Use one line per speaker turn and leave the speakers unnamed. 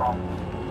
か。